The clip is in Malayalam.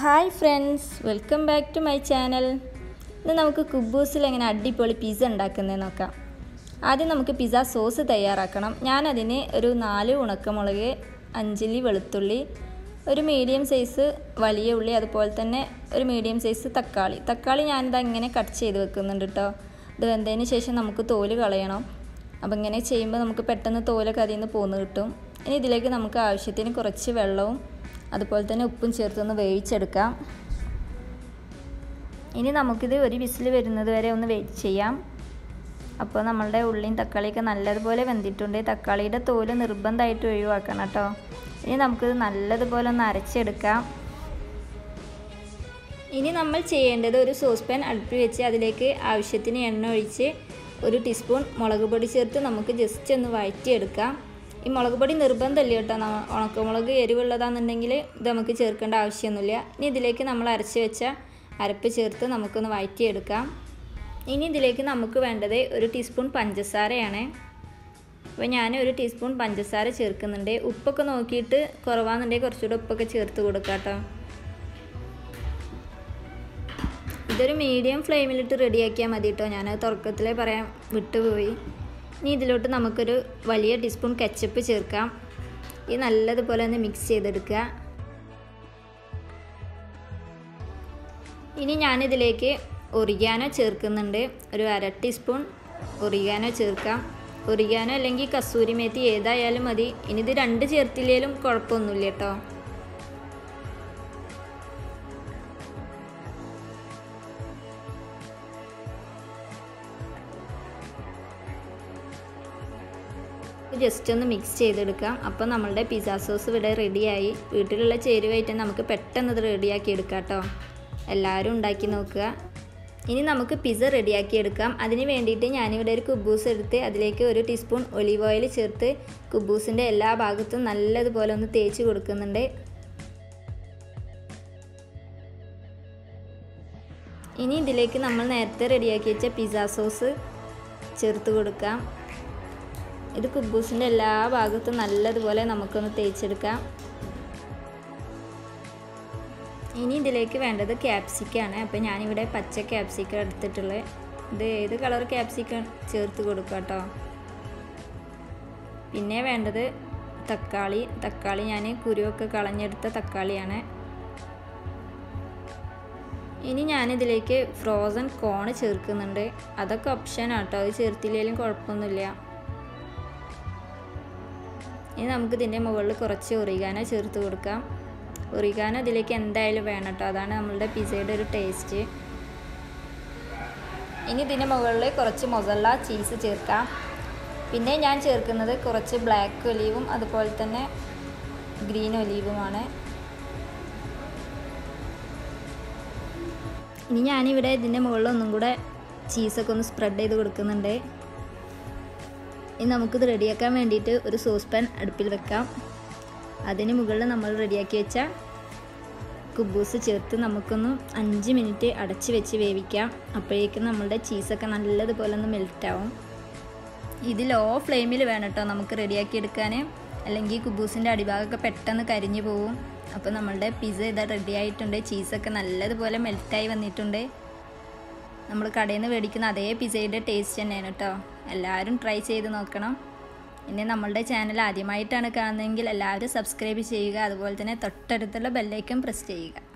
Hi friends welcome back to my channel ഇന്ന് നമുക്ക് കുബൂസിൽ എങ്ങനെ അടിപൊളി പിസ്സ ഉണ്ടാക്കുന്നത് നോക്കാം. ആദ്യം നമുക്ക് പിസ്സ സോസ് തയ്യാറാക്കണം. ഞാനതിന് ഒരു നാല് ഉണക്കമുളക് അഞ്ചിലി വെളുത്തുള്ളി ഒരു മീഡിയം സൈസ് വലിയ ഉള്ളി അതുപോലെ തന്നെ ഒരു മീഡിയം സൈസ് തക്കാളി. തക്കാളി ഞാനിത് ഇങ്ങനെ കട്ട് ചെയ്ത് വെക്കുന്നുണ്ട് കേട്ടോ ഇത് വെന്തതിന് ശേഷം നമുക്ക് തോൽ കളയണം. അപ്പോൾ ഇങ്ങനെ ചെയ്യുമ്പോൾ നമുക്ക് പെട്ടെന്ന് തോലൊക്കെ അതിൽ നിന്ന് പോന്ന് കിട്ടും. ഇനി ഇതിലേക്ക് നമുക്ക് ആവശ്യത്തിന് കുറച്ച് വെള്ളവും അതുപോലെ തന്നെ ഉപ്പും ചേർത്തൊന്ന് വേവിച്ചെടുക്കാം. ഇനി നമുക്കിത് ഒരു വിസിൽ വരുന്നത് വരെ ഒന്ന് വെയിറ്റ് ചെയ്യാം. അപ്പോൾ നമ്മളുടെ ഉള്ളിയും തക്കാളിയൊക്കെ നല്ലതുപോലെ വെന്തിട്ടുണ്ട്. തക്കാളിയുടെ തോൽ നിർബന്ധമായിട്ട് ഒഴിവാക്കണം കേട്ടോ. ഇനി നമുക്കിത് നല്ലതുപോലെ ഒന്ന് അരച്ചെടുക്കാം. ഇനി നമ്മൾ ചെയ്യേണ്ടത് ഒരു സോസ് പാൻ അടുപ്പിൽ വെച്ച് അതിലേക്ക് ആവശ്യത്തിന് എണ്ണ ഒഴിച്ച് ഒരു ടീസ്പൂൺ മുളക് പൊടി ചേർത്ത് നമുക്ക് ജസ്റ്റ് ഒന്ന് വഴറ്റിയെടുക്കാം. ഈ മുളക് പൊടി നിർബന്ധമല്ല കേട്ടോ ഉണക്കമുളക് എരിവുള്ളതാണെന്നുണ്ടെങ്കിൽ ഇത് നമുക്ക് ചേർക്കേണ്ട ആവശ്യമൊന്നുമില്ല. ഇനി ഇതിലേക്ക് നമ്മൾ അരച്ച് വെച്ച അരപ്പ് ചേർത്ത് നമുക്കൊന്ന് വഴറ്റിയെടുക്കാം. ഇനി ഇതിലേക്ക് നമുക്ക് വേണ്ടത് ഒരു ടീസ്പൂൺ പഞ്ചസാരയാണ്. അപ്പോൾ ഞാൻ ഒരു ടീസ്പൂൺ പഞ്ചസാര ചേർക്കുന്നുണ്ട്. ഉപ്പൊക്കെ നോക്കിയിട്ട് കുറവാണെന്നുണ്ടെങ്കിൽ കുറച്ചുകൂടെ ഉപ്പൊക്കെ ചേർത്ത് കൊടുക്കാം കേട്ടോ. ഇതൊരു മീഡിയം ഫ്ലെയിമിലിട്ട് റെഡിയാക്കിയാൽ മതി കേട്ടോ. ഞാൻ തുറക്കത്തിലേ പറയാൻ വിട്ടുപോയി. ഇനി ഇതിലോട്ട് നമുക്കൊരു വലിയ ടീസ്പൂൺ കെച്ചപ്പ് ചേർക്കാം. ഇത് നല്ലതുപോലെ ഒന്ന് മിക്സ് ചെയ്തെടുക്കുക. ഇനി ഞാനിതിലേക്ക് ഒറിഗാനോ ചേർക്കുന്നുണ്ട്. ഒരു അര ടീസ്പൂൺ ഒറിഗാനോ ചേർക്കാം. ഒറിഗാനോ അല്ലെങ്കിൽ കസൂരി മേത്തി ഏതായാലും മതി. ഇനി ഇത് രണ്ട് ചേർത്തില്ലേലും കുഴപ്പമൊന്നുമില്ല കേട്ടോ. ജസ്റ്റ് ഒന്ന് മിക്സ് ചെയ്തെടുക്കാം അപ്പോൾ നമ്മളുടെ പിസ സോസ് ഇവിടെ റെഡിയായി വീട്ടിലുള്ള ചേരുവയറ്റം നമുക്ക് പെട്ടെന്ന് ഇത് റെഡിയാക്കി എടുക്കാം കേട്ടോ എല്ലാവരും ഉണ്ടാക്കി നോക്കുക. ഇനി നമുക്ക് പിസ്സ റെഡിയാക്കി എടുക്കാം. അതിന് വേണ്ടിയിട്ട് ഞാനിവിടെ ഒരു കുബൂസ് എടുത്ത് അതിലേക്ക് ഒരു ടീസ്പൂൺ ഒലിവ് ഓയിൽ ചേർത്ത് കുബൂസിന്റെ എല്ലാ ഭാഗത്തും നല്ലതുപോലെ ഒന്ന് തേച്ച് കൊടുക്കുന്നുണ്ട്. ഇനി ഇതിലേക്ക് നമ്മൾ നേരത്തെ റെഡിയാക്കി വെച്ച പിസ്സ സോസ് ചേർത്ത് കൊടുക്കാം. ഇത് കുബൂസിന്റെ എല്ലാ ഭാഗത്തും നല്ലതുപോലെ നമുക്കൊന്ന് തേച്ചെടുക്കാം. ഇനി ഇതിലേക്ക് വേണ്ടത് ക്യാപ്സിക്കാണ്. അപ്പോൾ ഞാനിവിടെ പച്ച ക്യാപ്സിക്ക എടുത്തിട്ടുള്ളത് ഇത് ഏത് കളർ ക്യാപ്സിക്ക ചേർത്ത് കൊടുക്കുക കേട്ടോ? പിന്നെ വേണ്ടത് തക്കാളി. തക്കാളി ഞാൻ കുരുവൊക്കെ കളഞ്ഞെടുത്ത തക്കാളിയാണ്. ഇനി ഞാനിതിലേക്ക് ഫ്രോസൺ കോൺ ചേർക്കുന്നുണ്ട്. അതൊക്കെ ഓപ്ഷനാണ് കേട്ടോ. അത് ചേർത്തില്ലെങ്കിലും കുഴപ്പമൊന്നുമില്ല. ഇനി നമുക്ക് ഇതിന്റെ മുകളിൽ കുറച്ച് ഒറിഗാനോ ചേർത്ത് കൊടുക്കാം. ഒറിഗാനോ ഇതിലേക്ക് എന്തായാലും വേണം കേട്ടോ. അതാണ് നമ്മളുടെ പിസയുടെ ഒരു ടേസ്റ്റ് ഇനി ഇതിന്റെ മുകളിൽ കുറച്ച് മൊസല്ല ചീസ് ചേർക്കാം. പിന്നെ ഞാൻ ചേർക്കുന്നത് കുറച്ച് ബ്ലാക്ക് ഒലീവും അതുപോലെ തന്നെ ഗ്രീൻ ഒലീവുമാണ് ഇനി ഞാനിവിടെ ഇതിന്റെ മുകളിൽ ഒന്നും കൂടെ ചീസൊക്കെ ഒന്ന് സ്പ്രെഡ് ചെയ്ത് കൊടുക്കുന്നുണ്ട്. ഇനി നമുക്കിത് റെഡിയാക്കാൻ വേണ്ടിയിട്ട് ഒരു സോസ് പാൻ അടുപ്പിൽ വെക്കാം. അതിന് മുകളിൽ നമ്മൾ റെഡിയാക്കി വെച്ച കുബൂസ് ചേർത്ത് നമുക്കൊന്ന് അഞ്ച് മിനിറ്റ് അടച്ച് വെച്ച് വേവിക്കാം. അപ്പോഴേക്കും നമ്മളുടെ ചീസൊക്കെ നല്ലതുപോലെ ഒന്ന് മെൽറ്റാവും. ഇത് ലോ ഫ്ലെയിമിൽ വേണം കേട്ടോ നമുക്ക് റെഡിയാക്കി എടുക്കാൻ അല്ലെങ്കിൽ കുബൂസിന്റെ അടിഭാഗമൊക്കെ പെട്ടെന്ന് കരിഞ്ഞു പോവും. അപ്പോൾ നമ്മളുടെ പിസ്സ ഇതാ റെഡി ആയിട്ടുണ്ട്. ചീസൊക്കെ നല്ലതുപോലെ മെൽറ്റായി വന്നിട്ടുണ്ട്. നമ്മൾ കടയിൽ നിന്ന് മേടിക്കുന്ന അതേ പിസയുടെ ടേസ്റ്റ് തന്നെയാണ് കേട്ടോ. എല്ലാവരും ട്രൈ ചെയ്ത് നോക്കണം. ഇനി നമ്മളുടെ ചാനൽ ആദ്യമായിട്ടാണ് കാണുന്നതെങ്കിൽ എല്ലാവരും സബ്സ്ക്രൈബ് ചെയ്യുക. അതുപോലെ തന്നെ തൊട്ടടുത്തുള്ള ബെല്ലൈക്കൺ പ്രസ് ചെയ്യുക.